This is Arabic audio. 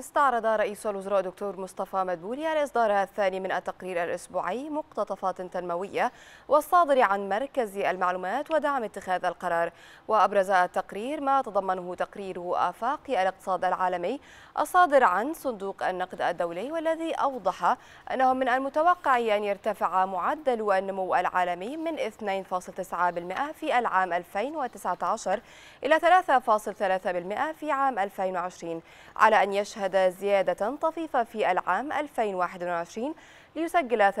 استعرض رئيس الوزراء دكتور مصطفى مدبولي الإصدار الثاني من التقرير الأسبوعي مقتطفات تنموية والصادر عن مركز المعلومات ودعم اتخاذ القرار. وأبرز التقرير ما تضمنه تقرير آفاق الاقتصاد العالمي الصادر عن صندوق النقد الدولي والذي أوضح أنه من المتوقع أن يرتفع معدل النمو العالمي من 2.9% في العام 2019 إلى 3.3% في عام 2020 على أن يشهد شهد زيادة طفيفة في العام 2021 ليسجل 3.4%